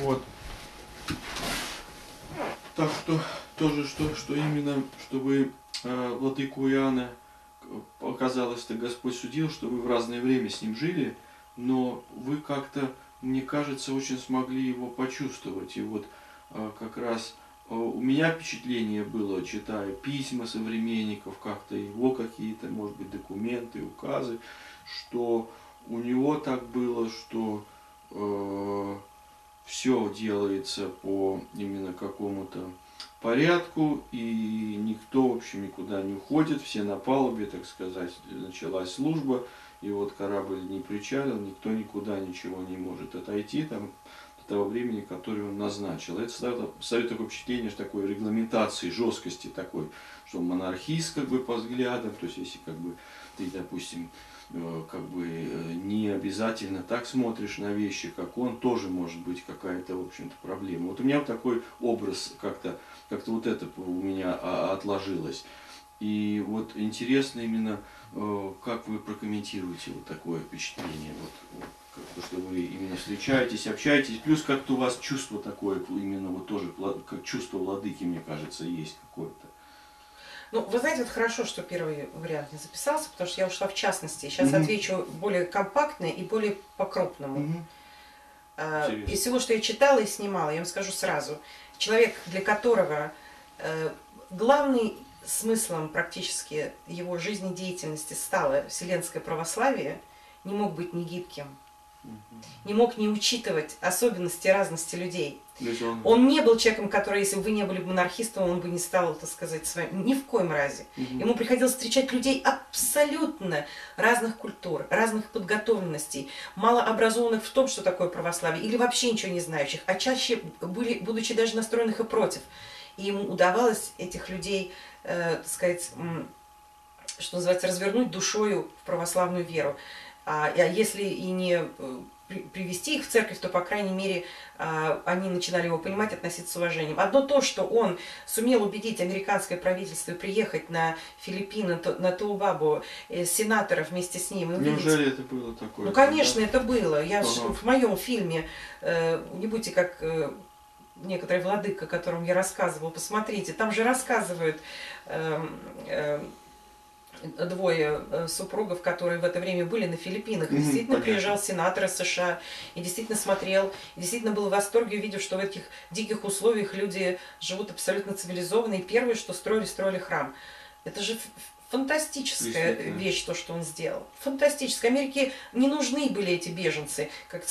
Вот. Так что тоже, что, что именно, чтобы э, владыку Иоанна показалось, что Господь судил, что вы в разное время с ним жили, но вы как-то, мне кажется, очень смогли его почувствовать. И вот э, как раз э, у меня впечатление было, читая письма современников, как-то его какие-то, может быть, документы, указы, что у него так было, что э, все делается по именно какому-то порядку, и никто, в общем, никуда не уходит, все на палубе, так сказать, началась служба, и вот корабль не причалил, никто никуда ничего не может отойти там до того времени, которое он назначил. Это создает такое впечатление, что такой регламентации, жесткости такой, что монархист как бы по взглядам, то есть если как бы ты, допустим, Э, как бы не обязательно так смотришь на вещи, как он, тоже может быть какая-то, в общем-то, проблема. Вот у меня вот такой образ как-то, как-то вот это у меня а, отложилось. И вот интересно именно, э, как вы прокомментируете вот такое впечатление, вот, вот что вы именно встречаетесь, общаетесь, плюс как-то у вас чувство такое, именно вот тоже, как чувство владыки, мне кажется, есть какое-то. Ну, вы знаете, это хорошо, что первый вариант не записался, потому что я ушла в частности. Сейчас угу. отвечу более компактно и более по-крупному. Угу. Из всего, что я читала и снимала, я вам скажу сразу. Человек, для которого э, главный смыслом практически его жизнедеятельности стало вселенское православие, не мог быть негибким не мог не учитывать особенности разности людей. Он... он не был человеком, который, если бы вы не были монархистом, он бы не стал, так сказать, с вами ни в коем разе. Угу. Ему приходилось встречать людей абсолютно разных культур, разных подготовленностей, малообразованных в том, что такое православие, или вообще ничего не знающих, а чаще были, будучи даже настроенных и против. И ему удавалось этих людей, э, так сказать, что называется, развернуть душою в православную веру. А, а если и не э, привести их в церковь, то, по крайней мере, а, они начинали его понимать, относиться с уважением. Одно то, что он сумел убедить американское правительство приехать на Филиппины, на Туубабу, э, сенаторов вместе с ним. Увидеть... Неужели это было такое? Ну, конечно, да? это было. Я ага. в моем фильме, э, не будьте как некоторый владыка, о котором я рассказывала, посмотрите, там же рассказывают эм, эм, двое э, супругов, которые в это время были на Филиппинах. И действительно Понятно. приезжал сенатор из США и действительно смотрел, и действительно был в восторге, увидев, что в этих диких условиях люди живут абсолютно цивилизованно. И первое, что строили, строили храм. Это же фантастическая вещь, то, что он сделал. Фантастическая. Америке не нужны были эти беженцы, как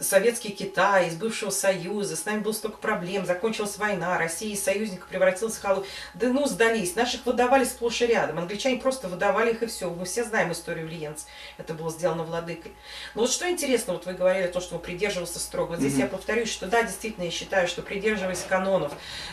советский Китай из бывшего Союза. С нами было столько проблем, закончилась война, Россия из союзника превратилась в халу. Да ну, сдались. Наших выдавали сплошь и рядом. Англичане просто выдавали их и все. Мы все знаем историю Лиенц. Это было сделано владыкой. Но вот что интересно, вот вы говорили то, что он придерживался строго. Вот здесь mm-hmm. я повторюсь, что да, действительно, я считаю, что придерживаясь канонов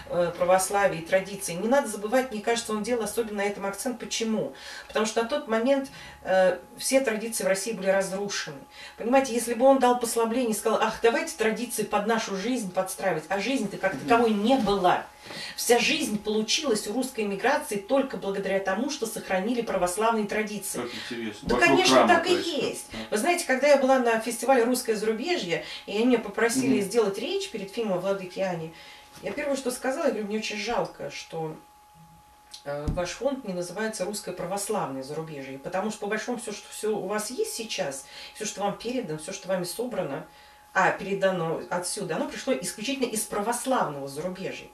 э, православия и традиций, не надо забывать, мне кажется, он делал особенно на этом акцент, Почему? Потому что на тот момент э, все традиции в России были разрушены. Понимаете, если бы он дал послабление и сказал, ах, давайте традиции под нашу жизнь подстраивать, а жизнь-то как таковой не была. Вся жизнь получилась у русской эмиграции только благодаря тому, что сохранили православные традиции. Как интересно. Да, Вокруг конечно, храма, так и есть. есть. Вы знаете, когда я была на фестивале «Русское зарубежье», и они меня попросили mm сделать речь перед фильмом «Владыки Ани», я первое, что сказала, я говорю, мне очень жалко, что ваш фонд не называется «Русское православное зарубежье», потому что, по большому, все, что все у вас есть сейчас, все, что вам передано, все, что вами собрано, а передано отсюда, оно пришло исключительно из православного зарубежья.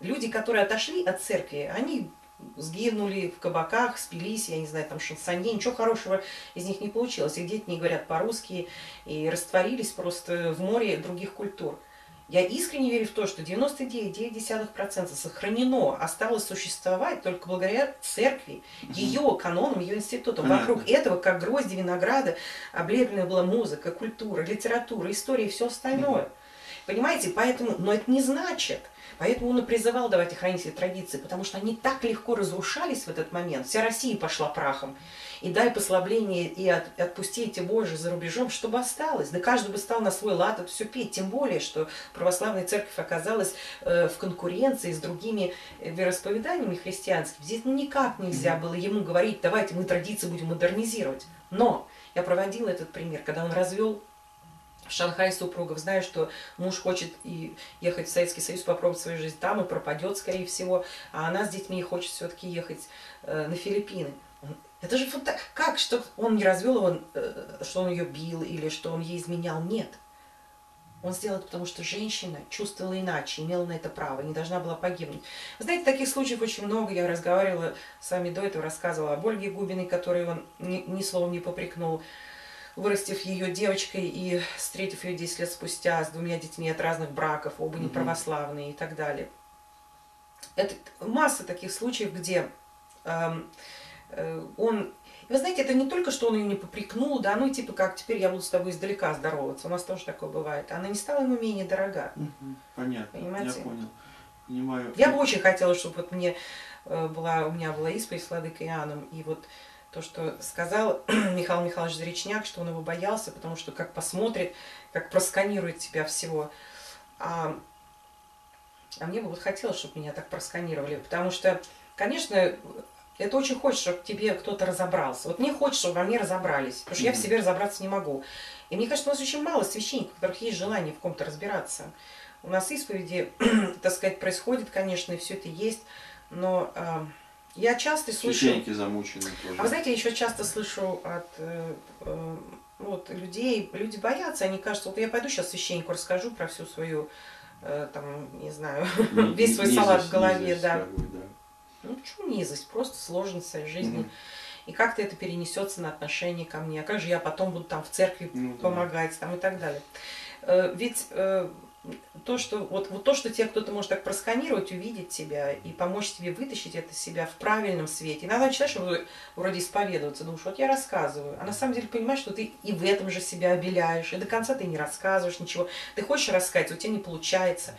Люди, которые отошли от церкви, они сгинули в кабаках, спились, я не знаю, там шансонье, ничего хорошего из них не получилось. Их дети не говорят по-русски и растворились просто в море других культур. Я искренне верю в то, что 99,9% сохранено, осталось существовать только благодаря церкви, ее канонам, ее институтам. Понятно. Вокруг этого, как грозди винограда, облеплена была музыка, культура, литература, история и все остальное. Понимаете? Поэтому, но это не значит, Поэтому он и призывал давайте хранить эти традиции, потому что они так легко разрушались в этот момент. Вся Россия пошла прахом и дай послабление, и от, отпусти эти вожжи за рубежом, чтобы осталось. Да каждый бы стал на свой лад это все петь. Тем более, что православная церковь оказалась э, в конкуренции с другими э, вероисповеданиями христианскими. Здесь ну, никак нельзя было ему говорить, давайте мы традиции будем модернизировать. Но я проводила этот пример, когда он развел в Шанхае супругов. Знаю, что муж хочет и ехать в Советский Союз, попробовать свою жизнь там и пропадет, скорее всего. А она с детьми хочет все-таки ехать э, на Филиппины. Это же фото... Как? Что он не развел его, э, что он ее бил или что он ей изменял? Нет. Он сделал это потому, что женщина чувствовала иначе, имела на это право, не должна была погибнуть. Вы знаете, таких случаев очень много. Я разговаривала с вами до этого, рассказывала об Ольге Губиной, которой он ни, ни словом не попрекнул, вырастив ее девочкой и встретив ее 10 лет спустя с двумя детьми от разных браков, оба не православные и так далее. Это масса таких случаев, где эм, э, он вы знаете, это не только, что он ее не попрекнул, да, ну типа как теперь я буду с тобой издалека здороваться. У нас тоже такое бывает. Она не стала ему менее дорога. Понятно. Понимаете? Я понял. Понимаю. Я бы очень хотела, чтобы вот мне э, была, у меня была исповедь с Владыкой Иоанном, и вот то, что сказал Михаил Михайлович Заречняк, что он его боялся, потому что как посмотрит, как просканирует тебя всего. А, а мне бы вот хотелось, чтобы меня так просканировали, потому что, конечно, это очень хочет, чтобы тебе кто-то разобрался. Вот мне хочется, чтобы во мне разобрались, потому что я в себе разобраться не могу. И мне кажется, у нас очень мало священников, у которых есть желание в ком-то разбираться. У нас исповеди, так сказать, происходит, конечно, и все это есть, но э, я часто слышу... Священники замучены тоже. А вы знаете, я еще часто слышу от э, э, вот, людей, люди боятся, они кажутся, вот я пойду сейчас священнику расскажу про всю свою, э, там, не знаю, весь свой салат в голове, да. Какой, да ну, почему низость? Просто сложность жизни. Mm-hmm. И как-то это перенесется на отношение ко мне. А как же я потом буду там в церкви ну, помогать да. там, и так далее. Ведь то, что вот, вот то, что тебе кто-то может так просканировать, увидеть тебя и помочь тебе вытащить это себя в правильном свете. Иногда начинаешь вроде исповедоваться, думаешь, вот я рассказываю, а на самом деле понимаешь, что ты и в этом же себя обеляешь, и до конца ты не рассказываешь ничего. Ты хочешь рассказать, у тебя не получается.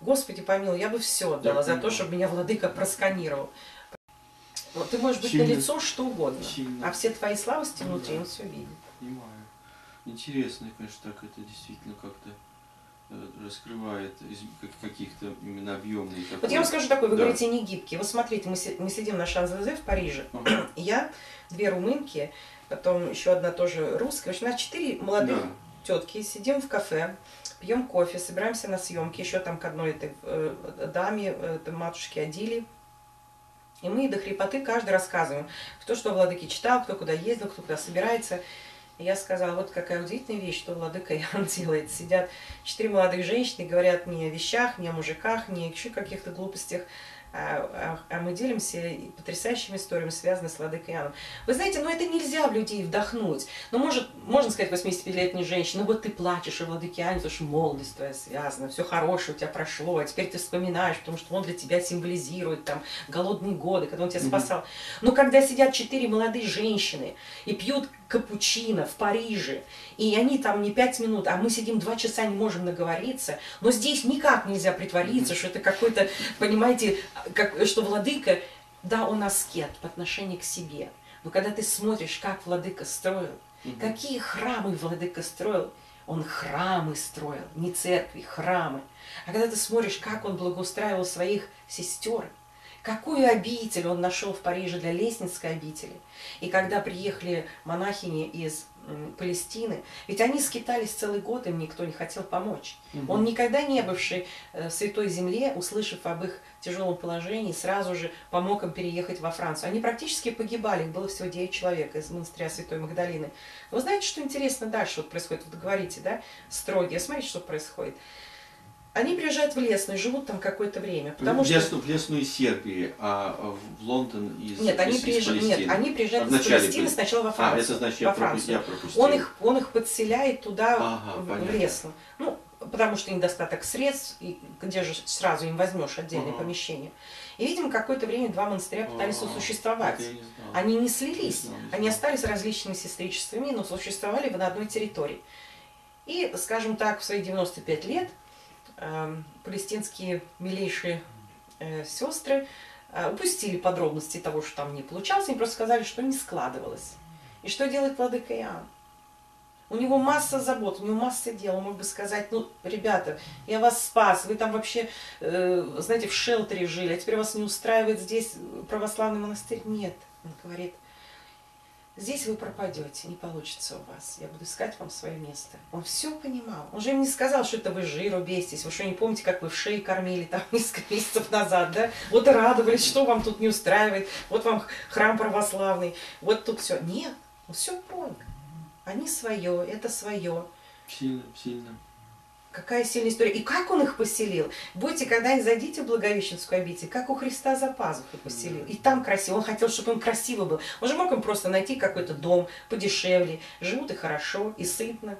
Господи помилуй, я бы все отдала за то, чтобы меня владыка просканировал. Вот ты можешь быть Сильно. на лицо что угодно, Сильно. а все твои слабости внутри да. он все видит. Понимаю. Интересно, конечно, так это действительно как-то раскрывает каких-то именно объемных. Вот я вам скажу такое, вы да. говорите не гибкий. Вот смотрите, мы, мы сидим на Шанзелезе в Париже. Ага. Я, две румынки, потом еще одна тоже русская. В общем, у нас четыре молодых да. тетки сидим в кафе пьем кофе, собираемся на съемки, еще там к одной этой э, даме, э, матушке Адили. И мы до хрипоты каждый рассказываем, кто что Владыке читал, кто куда ездил, кто куда собирается. Я сказала, вот какая удивительная вещь, что Владыка Иоанн делает. Сидят четыре молодых женщины, говорят не о вещах, не о мужиках, не о еще каких-то глупостях, а, а, а мы делимся потрясающими историями, связанными с Владыкой Иоанном. Вы знаете, ну это нельзя в людей вдохнуть. Ну, может, можно сказать 85-летней женщине, ну вот ты плачешь о Владыке Иоанне, потому что молодость твоя связана, все хорошее у тебя прошло, а теперь ты вспоминаешь, потому что он для тебя символизирует там голодные годы, когда он тебя спасал. Но когда сидят четыре молодые женщины и пьют капучино в Париже, и они там не пять минут, а мы сидим два часа, не можем наговориться, но здесь никак нельзя притвориться, что это какой-то, понимаете, как, что владыка, да, он аскет по отношению к себе, но когда ты смотришь, как владыка строил, угу. какие храмы владыка строил, он храмы строил, не церкви, храмы. А когда ты смотришь, как он благоустраивал своих сестер, какую обитель он нашел в Париже для лестницкой обители. И когда приехали монахини из Палестины, ведь они скитались целый год, им никто не хотел помочь. Угу. Он никогда не бывший э, в Святой Земле, услышав об их тяжелом положении, сразу же помог им переехать во Францию. Они практически погибали, их было всего 9 человек из монастыря Святой Магдалины. Вы знаете, что интересно дальше вот происходит? Вот говорите, да, строгие, смотрите, что происходит. Они приезжают в Лесную, живут там какое-то время. Потому в, Лесну, в Лесную Сербии, а в Лондон из Нет, они, из, приезжают, из нет, они приезжают из Палестины сначала во Францию. А, это значит, я, Францию. я пропустил. Он их, он их подселяет туда, ага, в, в Лесну. Ну, потому что недостаток средств, и где же сразу им возьмешь отдельное ага. помещение. И, видимо, какое-то время два монастыря пытались ага, сосуществовать. Не они не слились, не знал, не они остались различными сестричествами, но существовали на одной территории. И, скажем так, в свои 95 лет палестинские милейшие э, сестры э, упустили подробности того, что там не получалось, они просто сказали, что не складывалось. И что делает владыка Иоанн? У него масса забот, у него масса дел. Он мог бы сказать, ну, ребята, я вас спас, вы там вообще, э, знаете, в шелтере жили, а теперь вас не устраивает здесь православный монастырь. Нет, он говорит, здесь вы пропадете, не получится у вас. Я буду искать вам свое место. Он все понимал. Он же им не сказал, что это вы жиру беситесь. Вы что, не помните, как вы в шее кормили там несколько месяцев назад, да? Вот радовались, что вам тут не устраивает. Вот вам храм православный. Вот тут все. Нет, он все понял. Они свое, это свое. Сильно, сильно. Какая сильная история. И как он их поселил? Будете когда-нибудь зайдите в Благовещенскую обитель, как у Христа за пазухой поселил. И там красиво. Он хотел, чтобы им красиво было. Он же мог им просто найти какой-то дом подешевле. Живут и хорошо, и сытно.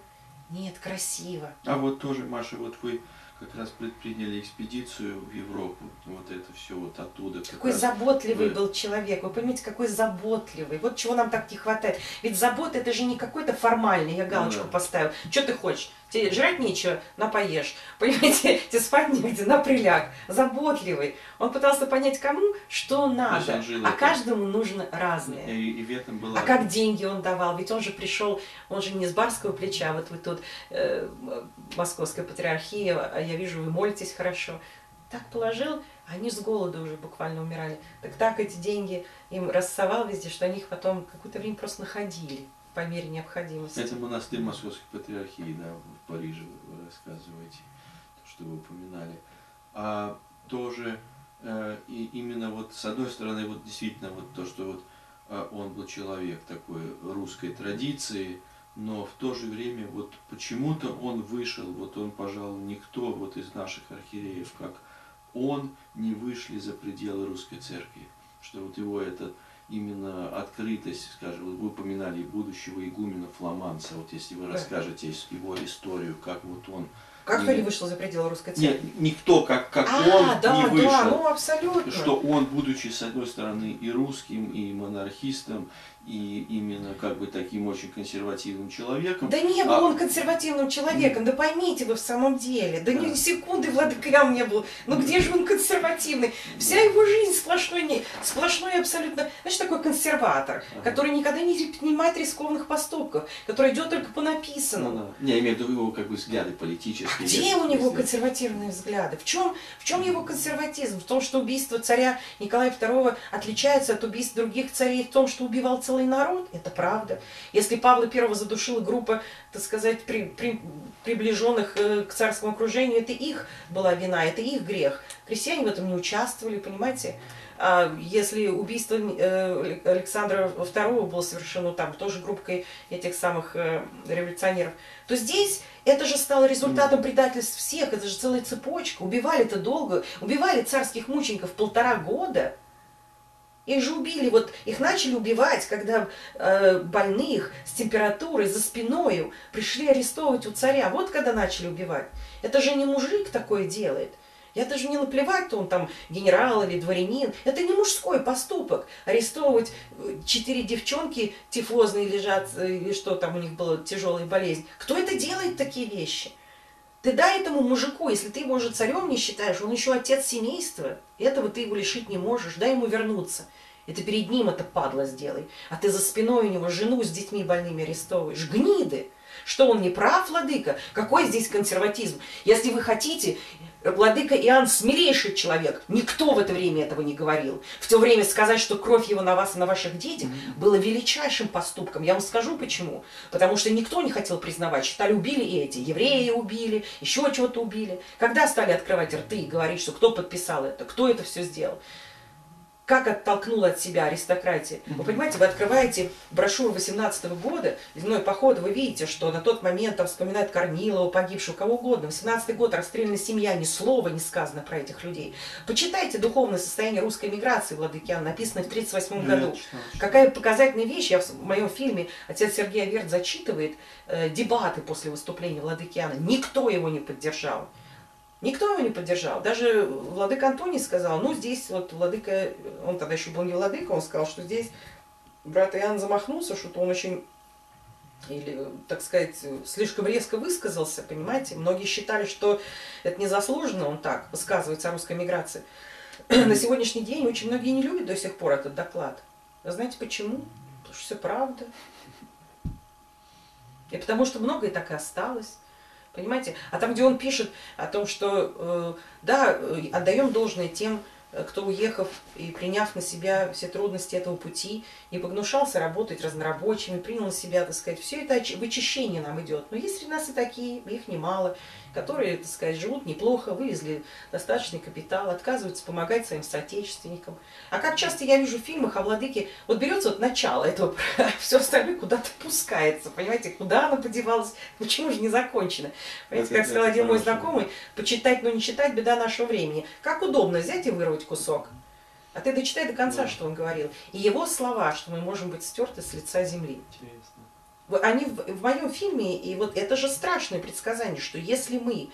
Нет, красиво. А вот тоже, Маша, вот вы как раз предприняли экспедицию в Европу. Вот это все вот оттуда. как Какой раз заботливый вы- был человек. Вы понимаете, какой заботливый. Вот чего нам так не хватает. Ведь забота это же не какой-то формальный. Я галочку Ну да. поставил. Что ты хочешь? Тебе жрать нечего, на поешь. Понимаете, тебе спать негде, на приляг. Заботливый. Он пытался понять, кому что надо. жил А это. каждому нужно разное. И, и в этом была... А как деньги он давал? Ведь он же пришел, он же не с барского плеча, вот вы тут э, московская патриархия, а я вижу, вы молитесь хорошо. Так положил, они с голоду уже буквально умирали. Так так эти деньги им рассовал везде, что они их потом какое-то время просто находили по мере необходимости. Это монастырь Московской Патриархии, да, в Париже вы рассказываете, то, что вы упоминали. А тоже э, и именно вот с одной стороны, вот действительно вот то, что вот э, он был человек такой русской традиции, но в то же время вот почему-то он вышел, вот он, пожалуй, никто вот из наших архиереев, как он, не вышли за пределы русской церкви, что вот его этот именно открытость, скажем, вы упоминали будущего игумена Фламанца, вот если вы расскажете его историю, как вот он... Как кто не- вышел за пределы русской церкви? Нет, никто, как, как а, он, да, не вышел. да, ну абсолютно. Что он, будучи с одной стороны и русским, и монархистом, и именно как бы таким очень консервативным человеком, Да не был А- он консервативным человеком, да поймите вы в самом деле. Да ни Да. секунды Владыка Иоанн не был. Ну где же он консервативный? Вся его жизнь сплошной, не, сплошной абсолютно, знаешь, такой консерватор, Ага. который никогда не предпринимает рискованных поступков, который идет только по ну, написанному. да. не, я имею в виду его как бы взгляды политические. Где если- у него если- консервативные взгляды? В чем, в чем его консерватизм? В том, что убийство царя Николая II отличается от убийств других царей в том, что убивал целый народ? Это правда. Если Павла I задушила группа, так сказать, при, при- приближенных э, к царскому окружению, это их была вина, это их грех. Крестьяне в этом не участвовали, понимаете? А если убийство э, Александра II было совершено там тоже группой этих самых э, революционеров, то здесь это же стало результатом предательств всех, это же целая цепочка. Убивали-то долго, убивали царских мучеников полтора года. Их же убили, вот их начали убивать, когда э, больных с температурой за спиною пришли арестовывать у царя. Вот когда начали убивать. Это же не мужик такое делает. Я даже не наплевать, то он там генерал или дворянин. Это не мужской поступок. Арестовывать э, четыре девчонки тифозные лежат, э, или что там у них была тяжелая болезнь. Кто это делает такие вещи? Ты дай этому мужику, если ты его уже царем не считаешь, он еще отец семейства, этого ты его лишить не можешь, дай ему вернуться. Это перед ним это падла сделай. А ты за спиной у него жену с детьми больными арестовываешь. Гниды! Что он не прав, владыка? Какой здесь консерватизм? Если вы хотите, владыка Иоанн смелейший человек. Никто в это время этого не говорил. В то время сказать, что кровь его на вас и на ваших детях было величайшим поступком. Я вам скажу почему. Потому что никто не хотел признавать. Считали, убили и эти. Евреи убили, еще чего-то убили. Когда стали открывать рты и говорить, что кто подписал это, кто это все сделал? Как оттолкнула от себя аристократия. Вы понимаете, вы открываете брошюру 18 года, «Ледяной поход», вы видите, что на тот момент там вспоминают Корнилова, погибшего, кого угодно. 18 год, расстрелянная семья, ни слова не сказано про этих людей. Почитайте «Духовное состояние русской миграции» Владыкян, написанное в 1938 Ну, году. Какая показательная вещь, я в моем фильме отец Сергей Аверт зачитывает э, дебаты после выступления Владыки Иоанна. Никто его не поддержал. Никто его не поддержал. Даже владыка Антоний сказал, ну здесь вот владыка, он тогда еще был не владыка, он сказал, что здесь брат Иоанн замахнулся, что-то он очень, или, так сказать, слишком резко высказался, понимаете. Многие считали, что это незаслуженно, он так высказывается о русской миграции. На сегодняшний день очень многие не любят до сих пор этот доклад. Вы знаете почему? Потому что все правда. И потому что многое так и осталось. Понимаете? А там, где он пишет о том, что э, да, э, отдаем должное тем э, кто, уехав и приняв на себя все трудности этого пути, не погнушался работать разнорабочими, принял на себя, так сказать, все это вычищение нам идет. Но есть среди нас и такие, их немало, которые, так сказать, живут неплохо, вывезли достаточный капитал, отказываются помогать своим соотечественникам. А как часто я вижу в фильмах о владыке, вот берется вот начало этого, все остальное куда-то пускается, понимаете, куда оно подевалось, почему же не закончено. Понимаете, как сказал один мой знакомый, почитать, но не читать, беда нашего времени. Как удобно взять и вырвать кусок. А ты дочитай до конца, да. что он говорил. И его слова, что мы можем быть стерты с лица земли. Интересно. Они в, в моем фильме, и вот это же страшное предсказание, что если мы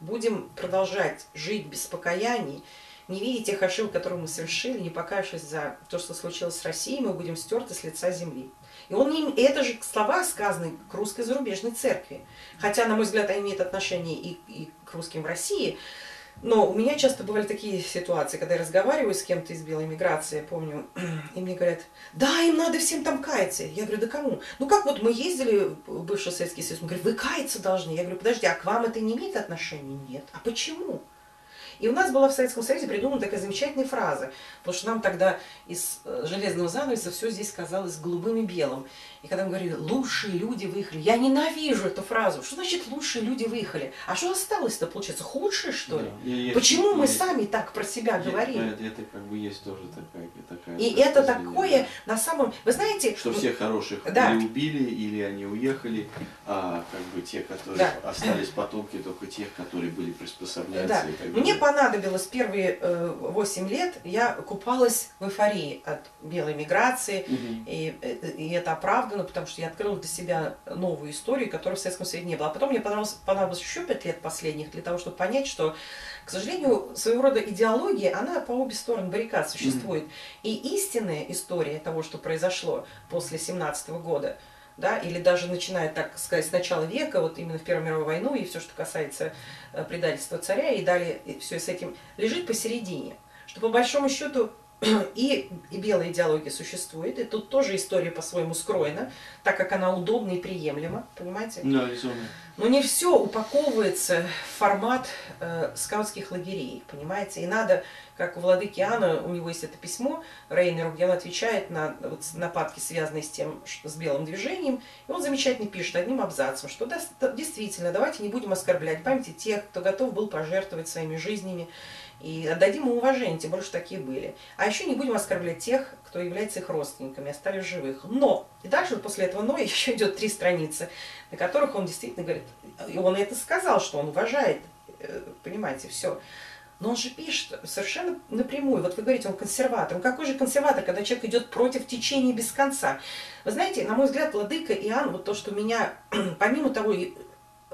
будем продолжать жить без покаяний, не видеть тех ошибок, которые мы совершили, не покаявшись за то, что случилось с Россией, мы будем стерты с лица земли. И он не, это же слова сказаны к русской зарубежной церкви. Хотя, на мой взгляд, они имеют отношение и, и к русским в России, но у меня часто бывали такие ситуации, когда я разговариваю с кем-то из белой миграции, я помню, и мне говорят, да, им надо всем там каяться. Я говорю, да кому? Ну как вот мы ездили в бывший Советский Союз, он говорит, вы каяться должны. Я говорю, подожди, а к вам это не имеет отношения? Нет. А почему? И у нас была в Советском Союзе придумана такая замечательная фраза, потому что нам тогда из э, железного занавеса все здесь казалось голубым и белым. И когда мы говорили, лучшие люди выехали, я ненавижу эту фразу. Что значит лучшие люди выехали? А что осталось-то, получается, худшие, что ли? Да, Почему мы есть, сами так про себя есть, говорим? Это, это как бы есть тоже такая... такая и это такое, да. на самом... Вы знаете... Что все хороших да. или убили, или они уехали, а как бы те, которые да. остались потомки, только тех, которые были приспособляться да. Мне понадобилось первые э, 8 лет, я купалась в эйфории от белой миграции, угу. и, э, и это оправдано оправдано, потому что я открыла для себя новую историю, которой в Советском Союзе не было. А потом мне понадобилось, понадобилось еще пять лет последних для того, чтобы понять, что, к сожалению, своего рода идеология, она по обе стороны баррикад существует. Mm-hmm. И истинная история того, что произошло после 17 года, да, или даже начиная, так сказать, с начала века, вот именно в Первую мировую войну и все, что касается э, предательства царя, и далее и все с этим лежит посередине. Что по большому счету и, и белая идеология существует, и тут тоже история по-своему скроена, так как она удобна и приемлема, понимаете? Да, безумно. Но не все упаковывается в формат э, скаутских лагерей, понимаете? И надо, как у владыки Анна, у него есть это письмо Рейнеру, где он отвечает на вот, нападки, связанные с тем, что, с белым движением, и он замечательно пишет одним абзацем, что да, действительно, давайте не будем оскорблять памяти тех, кто готов был пожертвовать своими жизнями, и отдадим им уважение, тем более, что такие были. А еще не будем оскорблять тех, кто является их родственниками, остались живых. Но, и дальше вот после этого но еще идет три страницы, на которых он действительно говорит, и он это сказал, что он уважает, э, понимаете, все. Но он же пишет совершенно напрямую. Вот вы говорите, он консерватор. Ну какой же консерватор, когда человек идет против течения без конца? Вы знаете, на мой взгляд, Владыка Иоанн, вот то, что меня, помимо того,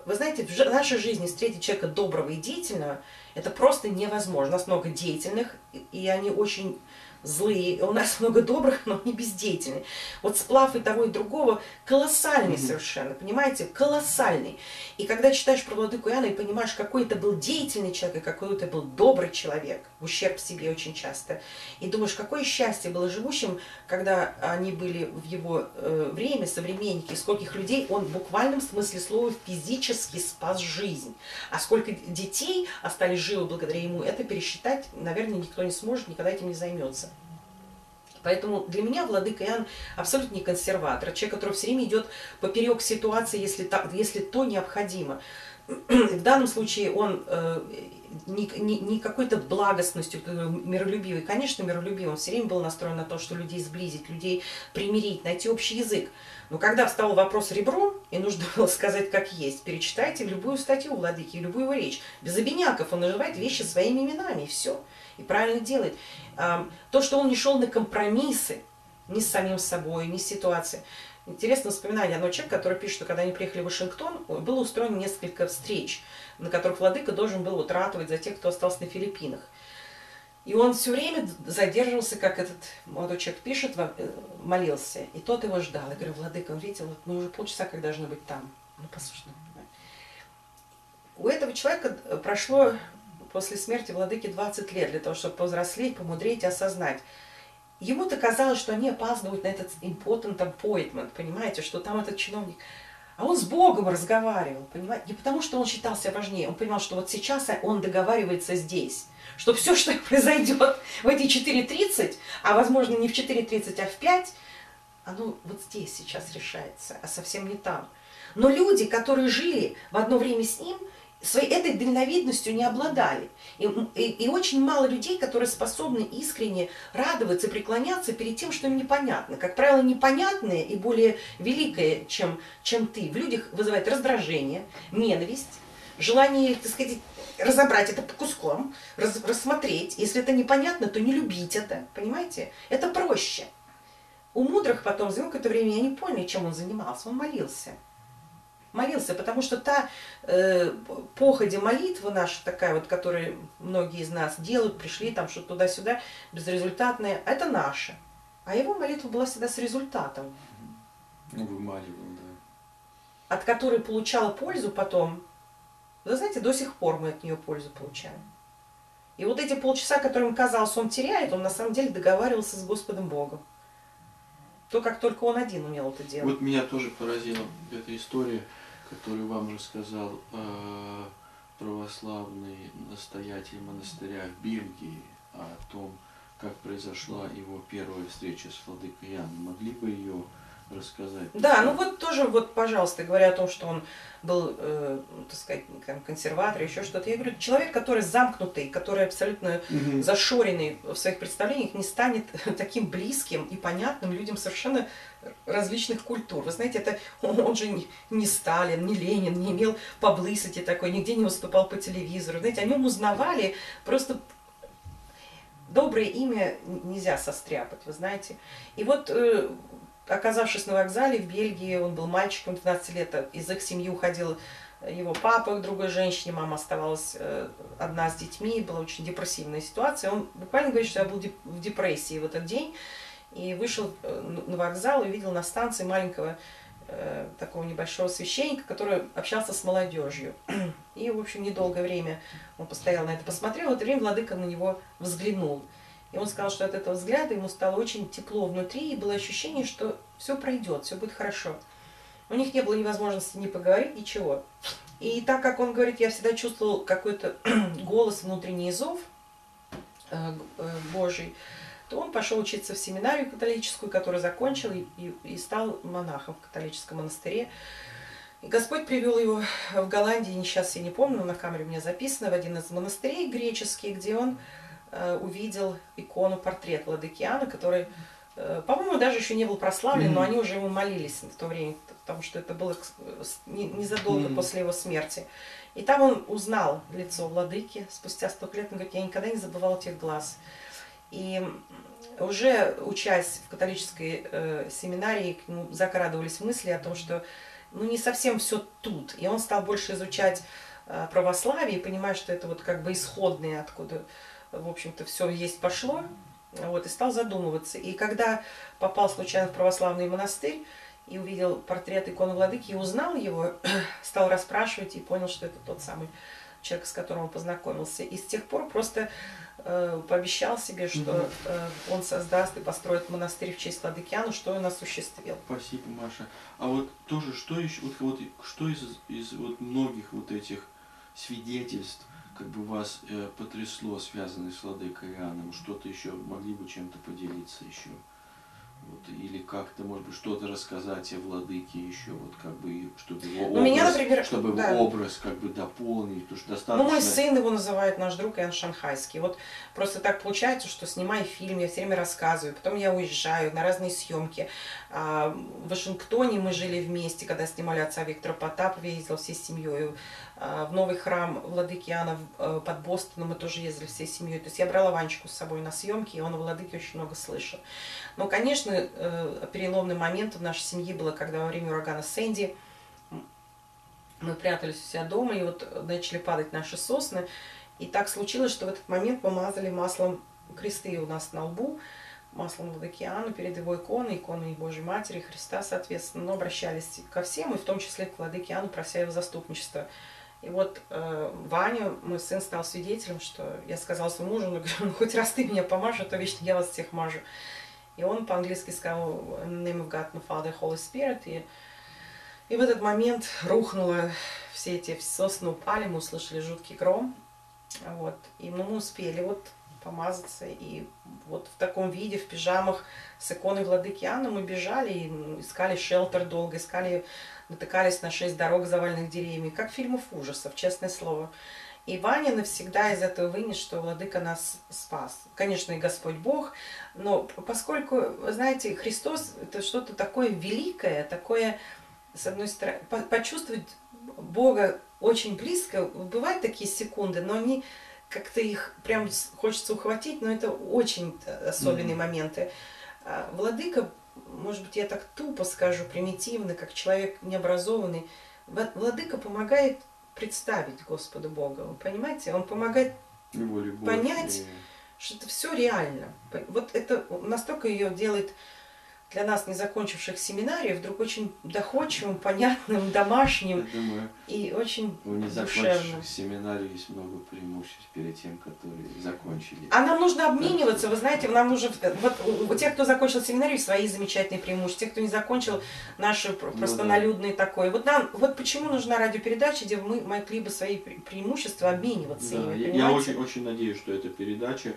вы знаете, в нашей жизни встретить человека доброго и деятельного, это просто невозможно. У нас много деятельных, и они очень злые, у нас много добрых, но не бездеятельные. Вот сплав и того, и другого колоссальный mm-hmm. совершенно, понимаете, колоссальный. И когда читаешь про Владыку Иоанна и понимаешь, какой это был деятельный человек, и какой это был добрый человек, в ущерб себе очень часто, и думаешь, какое счастье было живущим, когда они были в его э, время, современники, скольких людей он в буквальном смысле слова физически спас жизнь. А сколько детей остались живы благодаря ему, это пересчитать, наверное, никто не сможет, никогда этим не займется. Поэтому для меня Владыка Иоанн абсолютно не консерватор, человек, который все время идет поперек ситуации, если, так, если то необходимо. В данном случае он э, не, не, не какой-то благостностью, э, миролюбивый. Конечно, миролюбивый. Он все время был настроен на то, что людей сблизить, людей примирить, найти общий язык. Но когда встал вопрос ребром, и нужно было сказать как есть, перечитайте любую статью Владыки, любую речь. Без обиняков он называет вещи своими именами, и все и правильно делает. То, что он не шел на компромиссы ни с самим собой, ни с ситуацией. Интересное воспоминание одного человека, который пишет, что когда они приехали в Вашингтон, было устроено несколько встреч, на которых владыка должен был вот ратовать за тех, кто остался на Филиппинах. И он все время задерживался, как этот молодой человек пишет, э, молился. И тот его ждал. Я говорю, владыка, видите, вот мы уже полчаса как должны быть там. Ну, послушай, ну, у этого человека э, прошло после смерти владыки 20 лет для того, чтобы повзрослеть, помудреть, осознать. Ему-то казалось, что они опаздывают на этот important appointment, понимаете, что там этот чиновник. А он с Богом разговаривал, понимаете? Не потому, что он считал себя важнее, он понимал, что вот сейчас он договаривается здесь, что все, что произойдет в эти 4.30, а возможно не в 4.30, а в 5, оно вот здесь сейчас решается, а совсем не там. Но люди, которые жили в одно время с ним, своей этой дальновидностью не обладали. И, и, и очень мало людей, которые способны искренне радоваться, преклоняться перед тем, что им непонятно. Как правило, непонятное и более великое, чем, чем ты, в людях вызывает раздражение, ненависть, желание, так сказать, разобрать это по кускам, раз, рассмотреть. Если это непонятно, то не любить это, понимаете? Это проще. У мудрых потом, за какое-то время, я не поняли, чем он занимался. Он молился молился, потому что та э, походе молитва наша такая вот, которую многие из нас делают, пришли там что-то туда-сюда, безрезультатная, это наша. А его молитва была всегда с результатом. Ну, вымаливал, да. От которой получала пользу потом. Вы знаете, до сих пор мы от нее пользу получаем. И вот эти полчаса, которым казалось, он теряет, он на самом деле договаривался с Господом Богом. То, как только он один умел это делать. Вот меня тоже поразила эта история который вам рассказал э, православный настоятель монастыря в Бельгии о том, как произошла его первая встреча с владыкой Яном. Могли бы ее рассказать? Да, ну вот тоже, вот, пожалуйста, говоря о том, что он был, э, так сказать, консерватор, еще что-то. Я говорю, человек, который замкнутый, который абсолютно угу. зашоренный в своих представлениях, не станет таким близким и понятным людям совершенно различных культур. Вы знаете, это он же не, не Сталин, не Ленин, не имел поблизости такой, нигде не выступал по телевизору. Знаете, о нем узнавали просто доброе имя нельзя состряпать, вы знаете. И вот э, оказавшись на вокзале в Бельгии, он был мальчиком 12 лет, из их семьи уходил его папа к другой женщине, мама оставалась э, одна с детьми, была очень депрессивная ситуация. Он буквально говорит, что я был в депрессии в этот день, и вышел э, на вокзал и увидел на станции маленького э, такого небольшого священника, который общался с молодежью. И, в общем, недолгое время он постоял на это, посмотрел, в это время владыка на него взглянул. И он сказал, что от этого взгляда ему стало очень тепло внутри, и было ощущение, что все пройдет, все будет хорошо. У них не было ни возможности ни поговорить, ничего. И так как он говорит, я всегда чувствовал какой-то голос, внутренний зов э, э, Божий, то он пошел учиться в семинарию католическую, которую закончил и, и, и стал монахом в католическом монастыре. И Господь привел его в Голландии, сейчас я не помню, на камере у меня записано, в один из монастырей греческих, где он увидел икону, портрет Ладыкиана, который, э, по-моему, даже еще не был прославлен, mm-hmm. но они уже ему молились в то время, потому что это было незадолго mm-hmm. после его смерти. И там он узнал лицо владыки спустя столько лет. Он говорит, я никогда не забывал этих глаз. И уже учась в католической э, семинарии, к нему закрадывались мысли о том, что ну, не совсем все тут. И он стал больше изучать э, православие понимая, что это вот как бы исходные откуда в общем-то, все есть пошло, вот, и стал задумываться. И когда попал случайно в православный монастырь и увидел портрет иконы владыки и узнал его, стал расспрашивать и понял, что это тот самый человек, с которым он познакомился. И с тех пор просто э, пообещал себе, что э, он создаст и построит монастырь в честь Ладыкиана, что он осуществил. Спасибо, Маша. А вот тоже, что еще, вот, вот что из, из вот многих вот этих свидетельств, как бы вас э, потрясло, связанное с Владыкой Иоанном? Что-то еще могли бы чем-то поделиться еще? Вот, или как-то, может быть, что-то рассказать о владыке еще, вот как бы, чтобы его образ, ну, меня, например, чтобы да. его образ как бы дополнить, потому что достаточно... Ну, мой сын его называет наш друг Иоанн Шанхайский. Вот просто так получается, что снимая фильм, я все время рассказываю, потом я уезжаю на разные съемки. А, в Вашингтоне мы жили вместе, когда снимали отца Виктора Потапова, я ездила всей семьей. А, в новый храм Владыки Иоанна э, под Бостоном мы тоже ездили всей семьей. То есть я брала Ванечку с собой на съемки, и он о Владыке очень много слышал. Но, конечно, э, переломным моментом в нашей семьи было, когда во время урагана Сэнди мы прятались у себя дома, и вот начали падать наши сосны. И так случилось, что в этот момент мы мазали маслом кресты у нас на лбу, маслом Владыкиану перед его иконой, иконой Божьей Матери, Христа, соответственно, но обращались ко всем, и в том числе к Владыкиану, прося его заступничества. И вот э, Ваня, мой сын, стал свидетелем, что я сказала своему мужу, ну, ну хоть раз ты меня помажь, а то вечно я вас всех мажу. И он по-английски сказал name of God, my Father, Holy Spirit. И, И в этот момент рухнуло все эти сосны упали, мы услышали жуткий гром. Вот. И мы успели вот помазаться. И вот в таком виде, в пижамах с иконой Владыки Анны мы бежали и искали шелтер долго, искали, натыкались на шесть дорог, заваленных деревьями, как фильмов ужасов, честное слово. И Ваня навсегда из этого вынес, что Владыка нас спас. Конечно, и Господь Бог, но поскольку, знаете, Христос – это что-то такое великое, такое, с одной стороны, почувствовать Бога очень близко. Бывают такие секунды, но они как-то их прям хочется ухватить, но это очень особенные mm-hmm. моменты. А Владыка, может быть, я так тупо скажу, примитивно, как человек необразованный, Владыка помогает представить Господа Бога. Вы понимаете? Он помогает Его любовь понять, и... что это все реально. Вот это настолько ее делает для нас, не закончивших семинарий, вдруг очень доходчивым, понятным, домашним думаю, и очень у не душевным. есть много преимуществ перед тем, которые закончили. А нам нужно обмениваться, вы знаете, нам нужно, вот у тех, кто закончил семинарий, свои замечательные преимущества, тех, кто не закончил, наши простонародные ну, да. такое. Вот нам, вот почему нужна радиопередача, где мы могли бы свои преимущества обмениваться да, ими, я, я очень, очень надеюсь, что эта передача,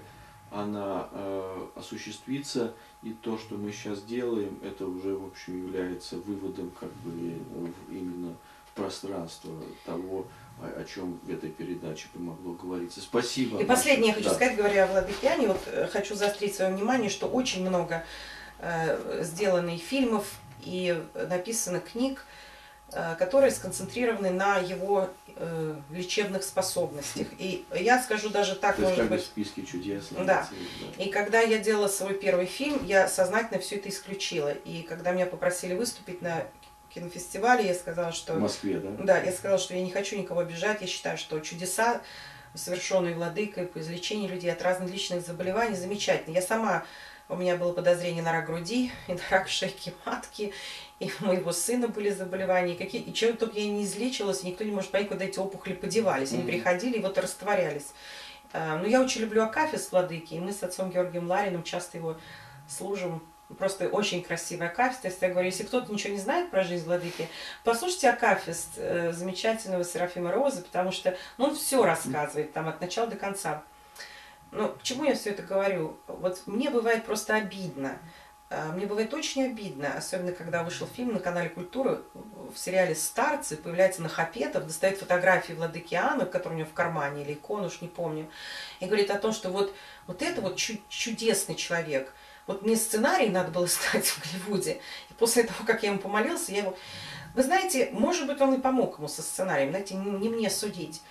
она э, осуществится, и то, что мы сейчас делаем, это уже, в общем, является выводом как бы именно в пространство того, о, о чем в этой передаче помогло говориться. Спасибо. И последнее я хочу да. сказать, говоря о Владыкяне, вот э, хочу заострить свое внимание, что очень много э, сделано и фильмов, и написано книг, Э, которые сконцентрированы на его э, лечебных способностях. И я скажу даже так, То может быть... в списке чудес. Да. да. И когда я делала свой первый фильм, я сознательно все это исключила. И когда меня попросили выступить на кинофестивале, я сказала, что... В Москве, да? Да, я сказала, что я не хочу никого обижать. Я считаю, что чудеса, совершенные владыкой по излечению людей от разных личных заболеваний, замечательно. Я сама у меня было подозрение на рак груди и на рак шейки матки, и у моего сына были заболевания, и, какие, и чем только я не излечилась, никто не может понять, куда эти опухоли подевались. Они приходили и вот растворялись. А, но я очень люблю Акафист владыки, и мы с отцом Георгием Лариным часто его служим. Просто очень красивый Акафист. Если я говорю, если кто-то ничего не знает про жизнь владыки, послушайте Акафист э, замечательного Серафима Розы, потому что ну, он все рассказывает там от начала до конца. Ну, к чему я все это говорю? Вот мне бывает просто обидно. А, мне бывает очень обидно, особенно когда вышел фильм на канале Культуры, в сериале «Старцы» появляется Нахапетов, достает фотографии Владыки Анны, который у него в кармане, или икону, уж не помню, и говорит о том, что вот, вот это вот чудесный человек. Вот мне сценарий надо было ставить в Голливуде. И после того, как я ему помолился, я его... Вы знаете, может быть, он и помог ему со сценарием, знаете, не мне судить.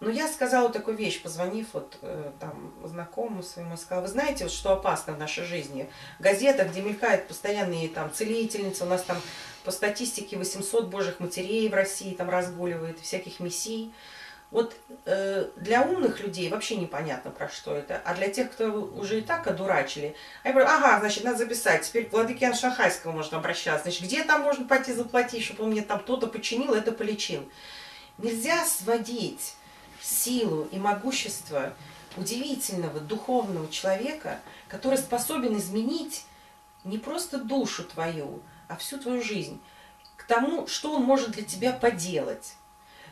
Но я сказала такую вещь, позвонив вот э, там знакомому своему, сказала, вы знаете, вот, что опасно в нашей жизни? Газета, где мелькают постоянные там целительницы, у нас там по статистике 800 божьих матерей в России там разгуливает, всяких мессий. Вот э, для умных людей вообще непонятно про что это, а для тех, кто уже и так одурачили, я говорю, ага, значит, надо записать, теперь к владыке Шахайского можно обращаться, значит, где там можно пойти заплатить, чтобы он мне там кто-то починил, это полечил. Нельзя сводить силу и могущество удивительного духовного человека, который способен изменить не просто душу твою, а всю твою жизнь, к тому, что он может для тебя поделать.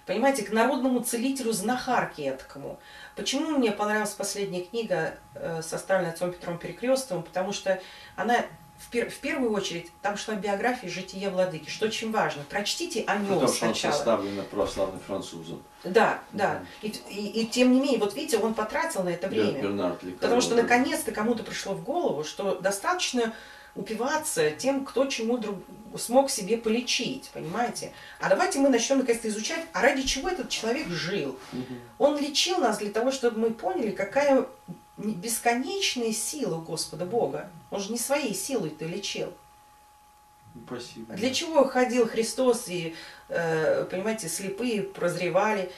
Понимаете, к народному целителю знахарке этакому. Почему мне понравилась последняя книга, э, составленная отцом Петром Перекрестовым? Потому что она в, пер, в первую очередь там шла биография жития владыки, что очень важно. Прочтите о нем Потому сначала. что он составлен православным французом. Да, да. И, и, и тем не менее, вот видите, он потратил на это время. Бернард потому что наконец-то кому-то пришло в голову, что достаточно упиваться тем, кто чему друг смог себе полечить, понимаете? А давайте мы начнем наконец-то изучать, а ради чего этот человек жил. Угу. Он лечил нас для того, чтобы мы поняли, какая бесконечная сила Господа Бога. Он же не своей силой ты лечил. Спасибо. Для чего ходил Христос и, э, понимаете, слепые прозревали?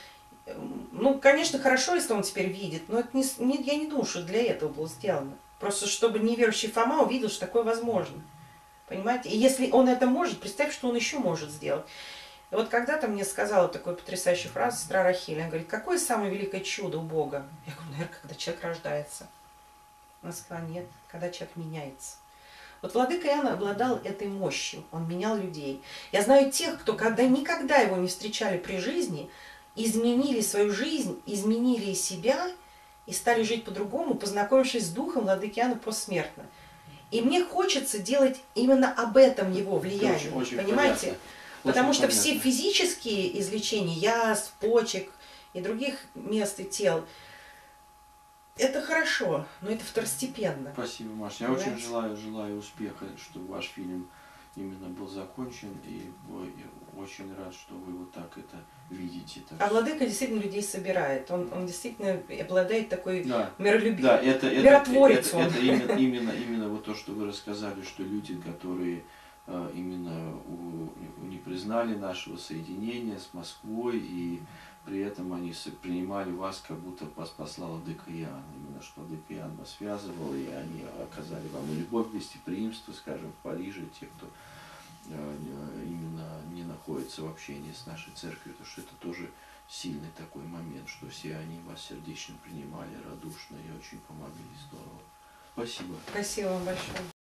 Ну, конечно, хорошо, если он теперь видит, но это не, не, я не думаю, что для этого было сделано. Просто чтобы неверующий Фома увидел, что такое возможно. Понимаете? И если он это может, представь, что он еще может сделать. И вот когда-то мне сказала такую потрясающую фразу сестра Рахиль. Она говорит, какое самое великое чудо у Бога? Я говорю, наверное, когда человек рождается. Она сказала, нет, когда человек меняется. Вот Владыка Иоанн обладал этой мощью, он менял людей. Я знаю тех, кто когда никогда его не встречали при жизни, изменили свою жизнь, изменили себя и стали жить по-другому, познакомившись с духом Владыки Иоанна посмертно. И мне хочется делать именно об этом его влияние, Очень- очень понимаете? понятно. Потому Очень что все понятно. физические излечения, язв, почек и других мест и тел, это хорошо, но это второстепенно. Спасибо, Маша. Я очень Понимаете? желаю, желаю успеха, чтобы ваш фильм именно был закончен. И очень рад, что вы вот так это видите. Так А владыка действительно людей собирает. Он, он действительно обладает такой Да. миролюбивой. Да, это, это, Миротворец это, он. это именно, именно, именно вот то, что вы рассказали, что люди, которые именно у- не признали нашего соединения с Москвой, и при этом они принимали вас, как будто вас послал Иоанн. Именно что Иоанн вас связывал, и они оказали вам любовь, гостеприимство, скажем, в Париже, те, кто э, именно не находится в общении с нашей церковью, потому что это тоже сильный такой момент, что все они вас сердечно принимали, радушно и очень помогли. Здорово. Спасибо. Спасибо вам большое.